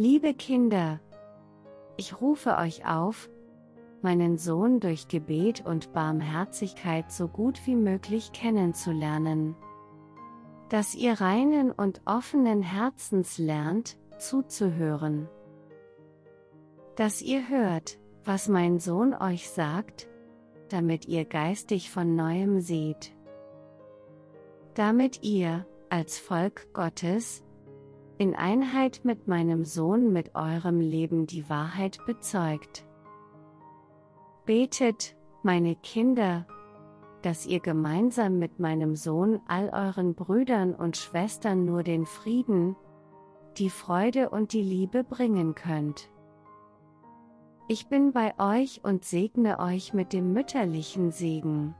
Liebe Kinder, ich rufe euch auf, meinen Sohn durch Gebet und Barmherzigkeit so gut wie möglich kennenzulernen. Dass ihr reinen und offenen Herzens lernt, zuzuhören. Dass ihr hört, was mein Sohn euch sagt, damit ihr geistig von neuem seht. Damit ihr, als Volk Gottes, in Einheit mit meinem Sohn mit eurem Leben die Wahrheit bezeugt. Betet, meine Kinder, dass ihr gemeinsam mit meinem Sohn all euren Brüdern und Schwestern nur den Frieden, die Freude und die Liebe bringen könnt. Ich bin bei euch und segne euch mit dem mütterlichen Segen.